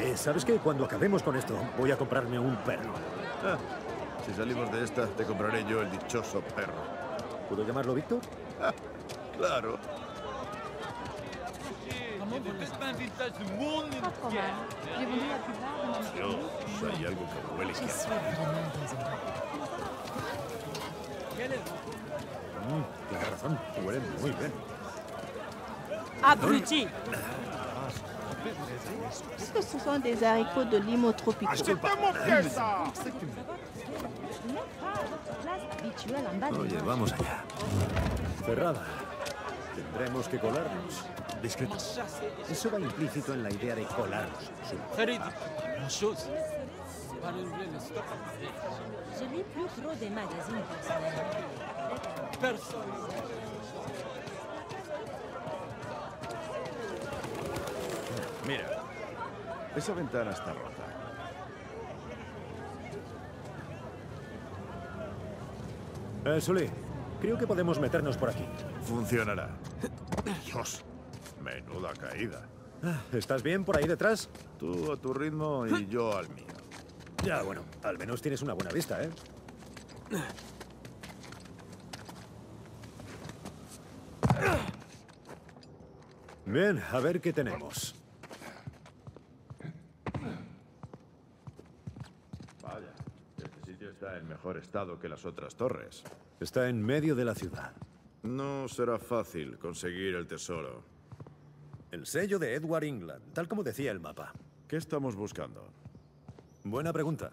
Eh, ¿Sabes qué? Cuando acabemos con esto, voy a comprarme un perro. Ah, si salimos de esta, te compraré yo el dichoso perro. ¿Puedo llamarlo Víctor? Ah, claro. Dios, hay algo que huele Je que... suis vraiment désolée. Mm, tienes razón, huele muy bien. Abruti Est-ce que ce sont des haricots de limo tropicaux Habituel en bas de Oye, vamos allá. Cerrada. Tendremos que colarnos. Discreto. Eso va implícito en la idea de colarnos. C'est stock. Je lis plus trop des magazines personnels. Personne. Mira, esa ventana está rota. Eh, Sully, creo que podemos meternos por aquí. Funcionará. Dios, menuda caída. Ah, ¿Estás bien por ahí detrás? Tú a tu ritmo y yo al mío. Ya, bueno, al menos tienes una buena vista, ¿eh? Bien, a ver qué tenemos. Vaya, este sitio está en mejor estado que las otras torres. Está en medio de la ciudad. No será fácil conseguir el tesoro. El sello de Edward England, tal como decía el mapa. ¿Qué estamos buscando? Buena pregunta.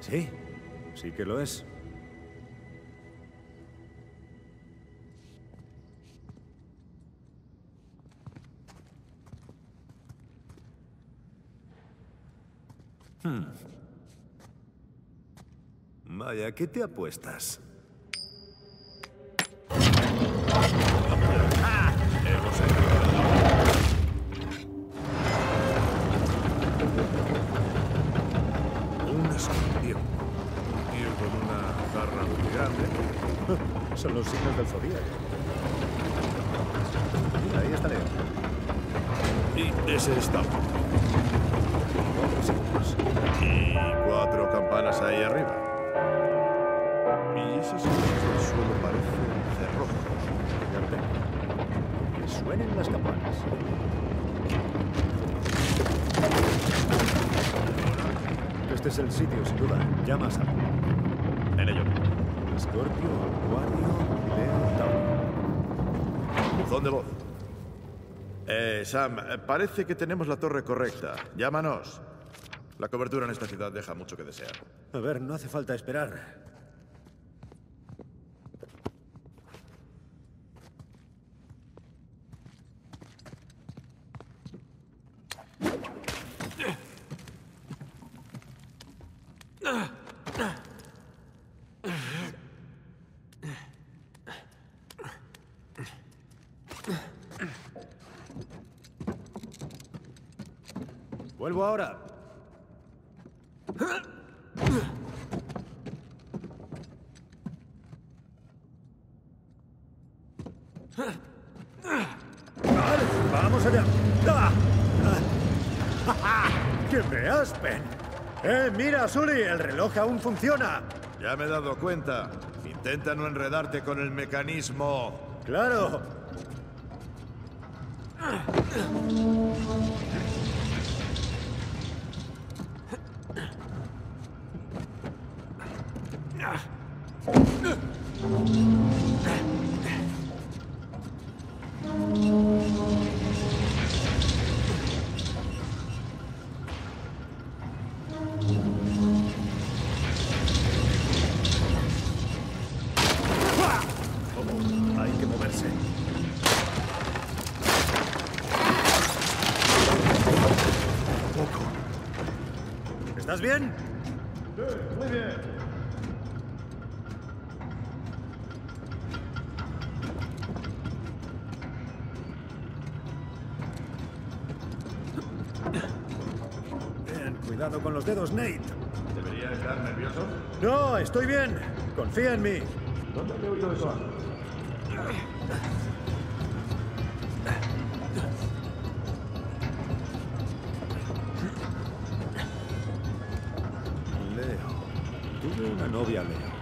Sí, sí que lo es. Hmm. Vaya, ¿qué te apuestas? Ese signos. Y cuatro campanas ahí arriba. Y esas cosas del suelo parecen cerrojos. Fíjate. Que suenen las campanas. Este es el sitio, sin duda. Llamas a En ello. Scorpio, Acuario, Leo, Tauro. Buzón de voz. Eh, Sam, eh, parece que tenemos la torre correcta. Llámanos. La cobertura en esta ciudad deja mucho que desear. A ver, no hace falta esperar. Vuelvo ahora. Vale, vamos allá. ¡Que me aspen! ¡Eh, mira, Sully! El reloj aún funciona. Ya me he dado cuenta. Intenta no enredarte con el mecanismo. ¡Claro! bien? Sí, muy bien. Bien, cuidado con los dedos, Nate. ¿Debería estar nervioso? No, estoy bien. Confía en mí. ¿Dónde he oído eso Leo. Tuve una novia, Leo.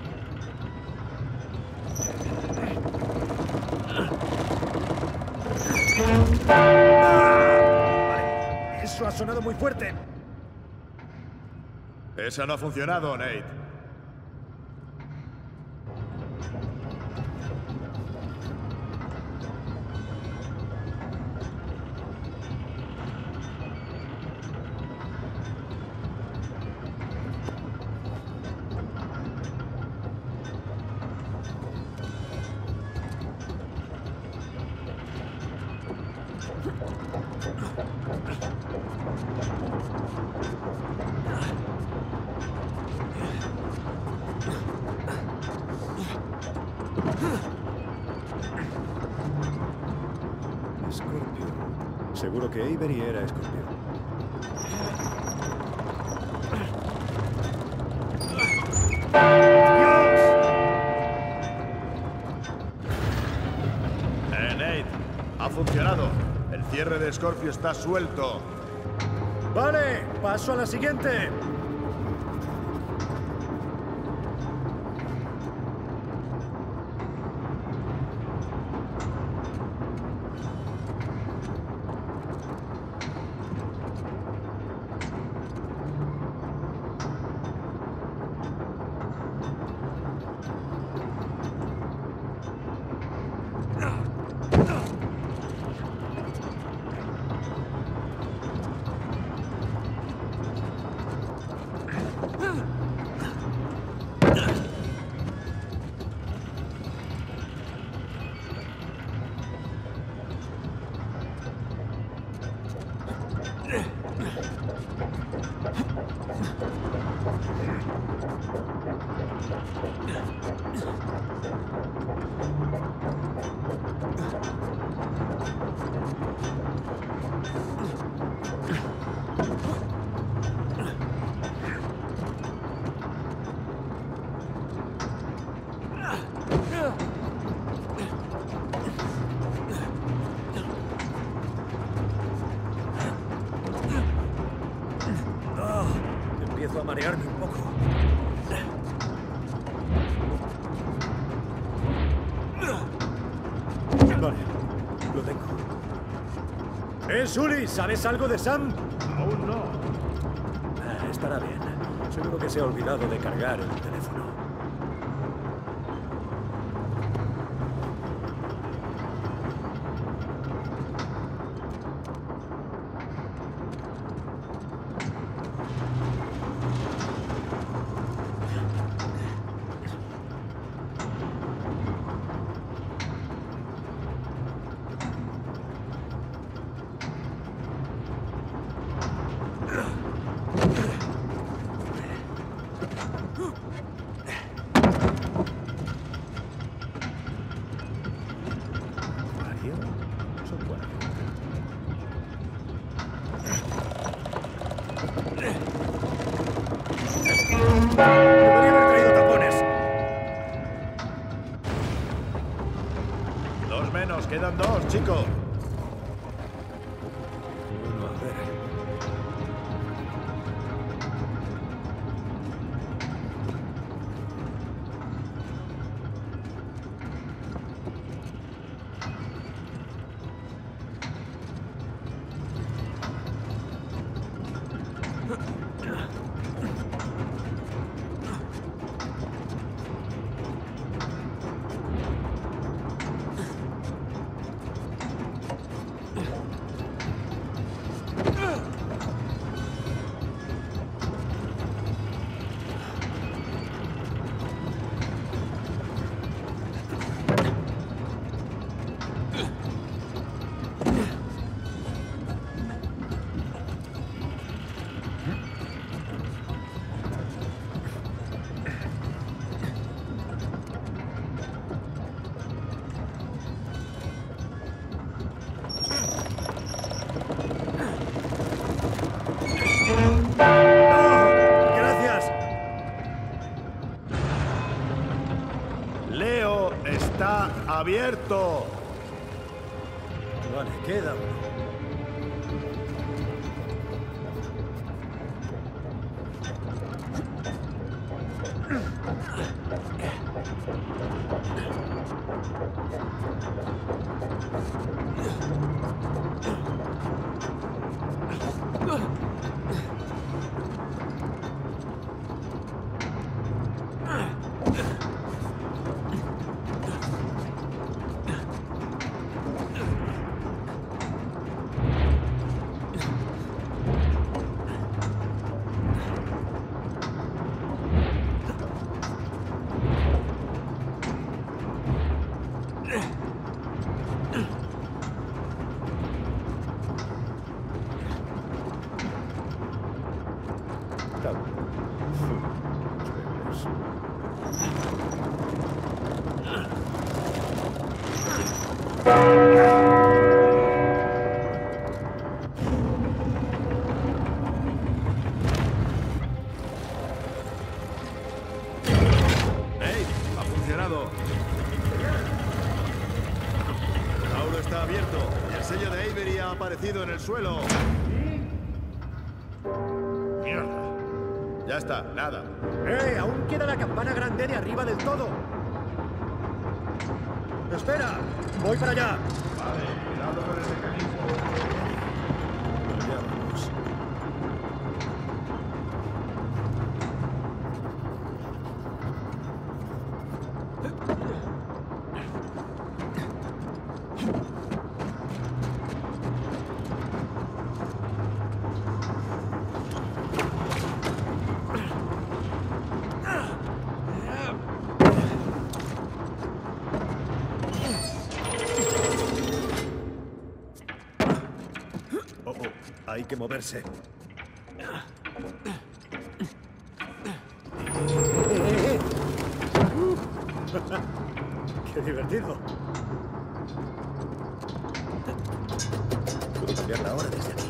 Vale, Eso ha sonado muy fuerte. Esa no ha funcionado, Nate. Scorpio. Seguro que Avery era Scorpio. Eh, Nate. Ha funcionado. El cierre de Scorpio está suelto. Vale, paso a la siguiente. Sully! ¿Sabes algo de Sam? Aún no. Ah, estará bien. Seguro que se ha olvidado de cargar el teléfono. Abierto! Vale, queda El abierto el sello de Avery ha aparecido en el suelo. ¡Mierda! Ya está, nada. ¡Eh! Aún queda la campana grande de arriba del todo. ¡Espera! ¡Voy para allá! Vale, cuidado con ese mecanismo. Hay que moverse. ¡Qué divertido! Puedo cambiar la hora desde aquí.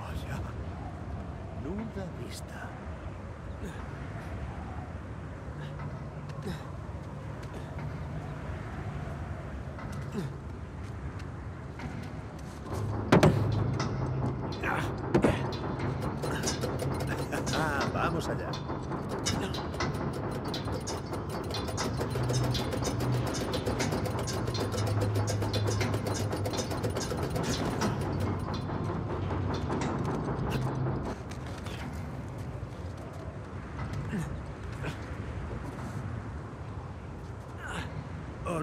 Vaya. Nuda vista. Ah, vamos allá. Oh,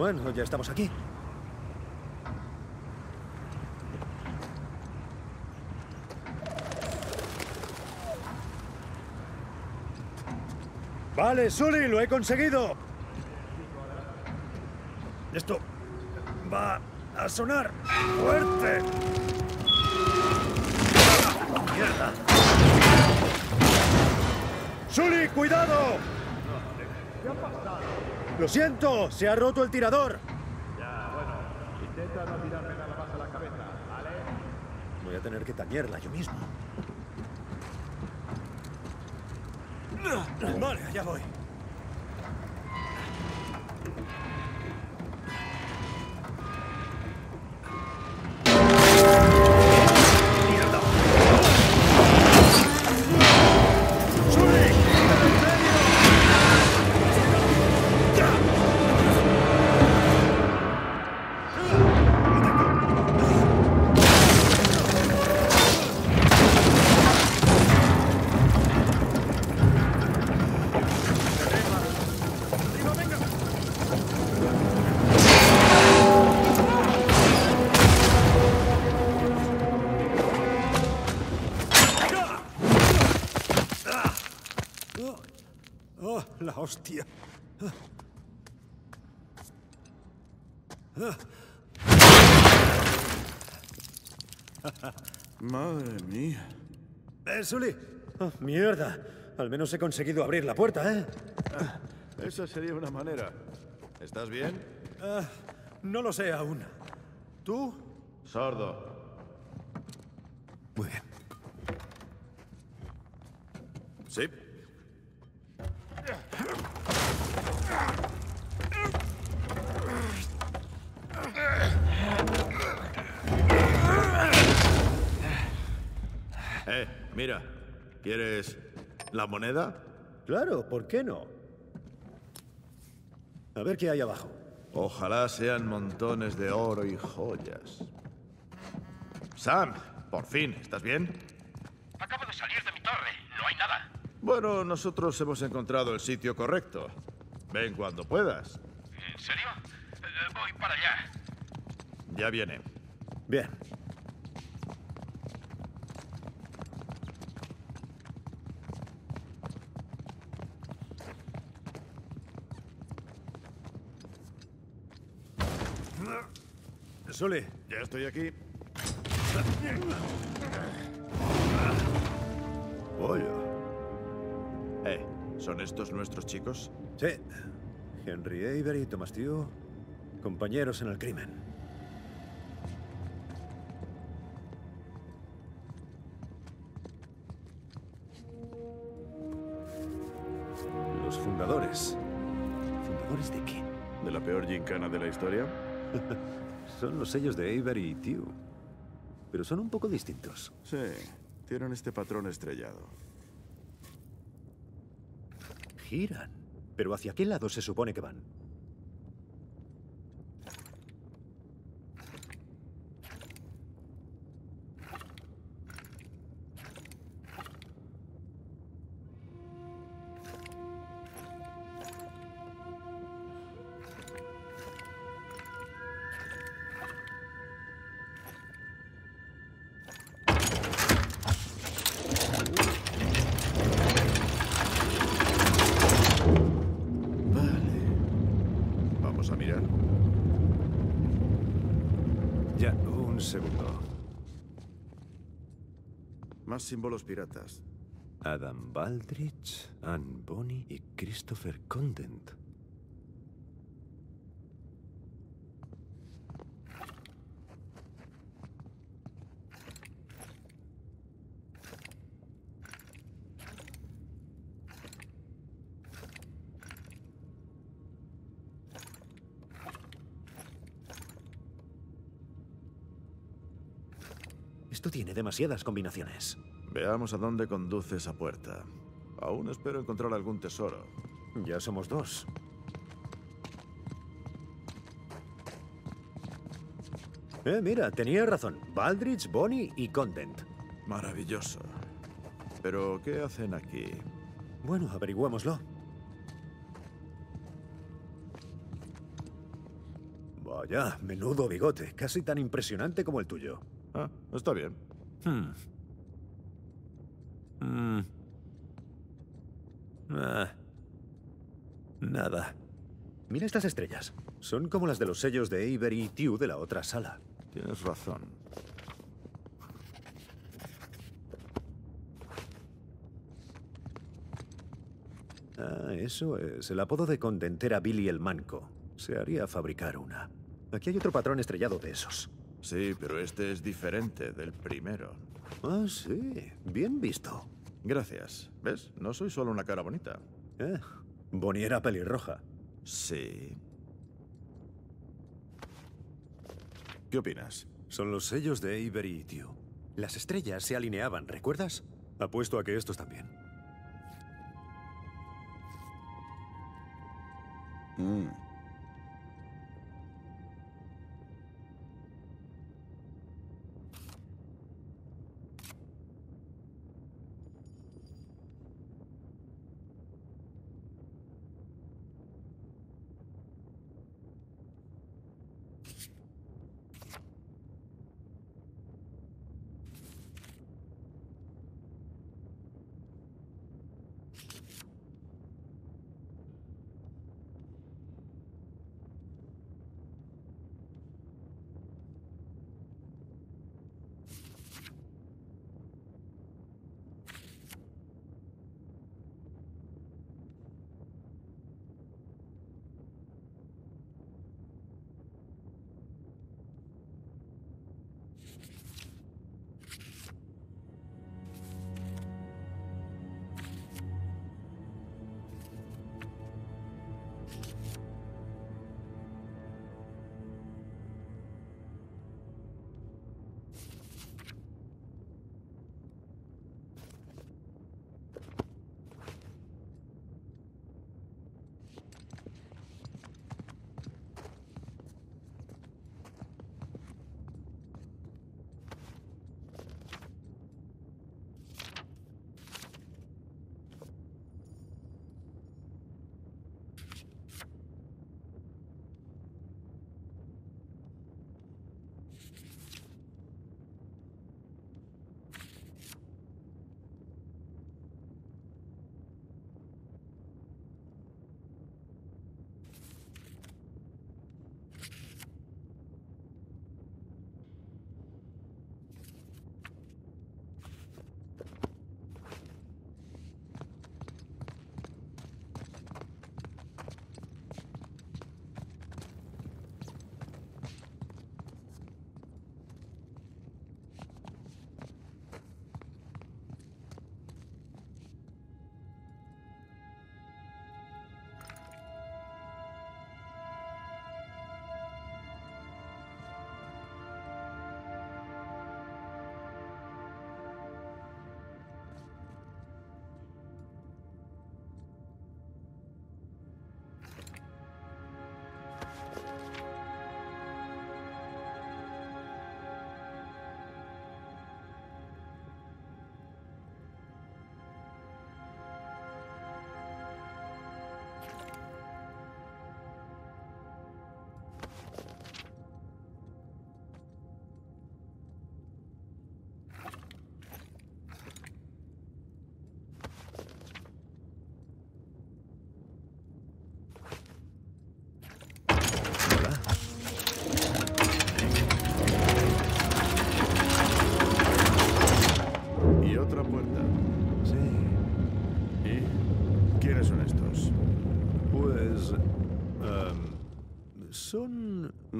Ya estamos aquí. Vale, Sully, lo he conseguido. Esto va a sonar fuerte. ¡Mierda! ¡Sully, cuidado! Lo siento, se ha roto el tirador. Ya, bueno. Intenta no tirarme nada más a la cabeza, ¿vale? Voy a tener que tañerla yo mismo. Vale, allá voy. Hostia. Madre mía. ¡Eh, Sully! Oh, ¡Mierda! Al menos he conseguido abrir la puerta, ¿eh? Esa sería una manera. ¿Estás bien? Ah, no lo sé aún. ¿Tú? Sordo. Muy bien. Sí. Mira. ¿Quieres la moneda? Claro, ¿por qué no? A ver qué hay abajo. Ojalá sean montones de oro y joyas. Sam, por fin, ¿estás bien? Acabo de salir de mi torre. No hay nada. Bueno, nosotros hemos encontrado el sitio correcto. Ven cuando puedas. ¿En serio? Eh, voy para allá. Ya viene. Bien. Sully, Ya estoy aquí. Oye. Eh, ¿son estos nuestros chicos? Sí. Henry Avery y Thomas Tew, compañeros en el crimen. Los fundadores. ¿Fundadores de qué? ¿De la peor gincana de la historia? Son los sellos de Avery y Tew. Pero son un poco distintos. Sí, tienen este patrón estrellado. Giran. ¿Pero hacia qué lado se supone que van? Símbolos piratas. Adam Baldrich, Anne Bonny y Christopher Condent. Esto tiene demasiadas combinaciones. Veamos a dónde conduce esa puerta. Aún espero encontrar algún tesoro. Ya somos dos. Eh, mira, tenía razón. Baldrich, Bonnie y Condent. Maravilloso. Pero, ¿qué hacen aquí? Bueno, averigüémoslo. Vaya, menudo bigote. Casi tan impresionante como el tuyo. Ah, está bien. Hmm. Hmm. Ah. Nada. Mira estas estrellas. Son como las de los sellos de Avery y Tew de la otra sala. Tienes razón. Ah, eso es. El apodo de Condent era Billy el Manco. Se haría fabricar una. Aquí hay otro patrón estrellado de esos. Sí, pero este es diferente del primero. Ah, sí. Bien visto. Gracias. ¿Ves? No soy solo una cara bonita. Eh, Bonnie era pelirroja. Sí. ¿Qué opinas? Son los sellos de Avery y Tew. Las estrellas se alineaban, ¿recuerdas? Apuesto a que estos también. Mm.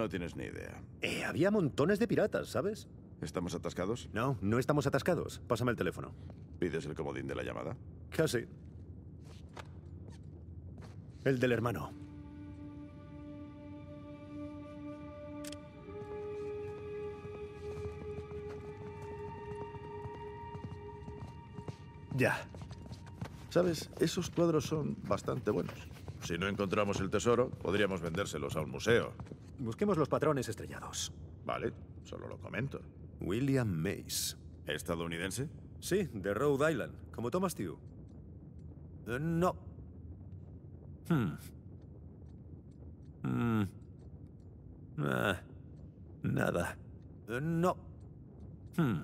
No tienes ni idea. Eh, había montones de piratas, ¿sabes? ¿Estamos atascados? No, no estamos atascados. Pásame el teléfono. ¿Pides el comodín de la llamada? Casi. El del hermano. Ya. ¿Sabes? Esos cuadros son bastante buenos. Si no encontramos el tesoro, podríamos vendérselos a un museo. Busquemos los patrones estrellados. Vale, solo lo comento. William Mace. ¿Estadounidense? Sí, de Rhode Island, como Thomas Tew. Eh, no. Hmm. Hmm. Ah, nada. Eh, no. Hmm.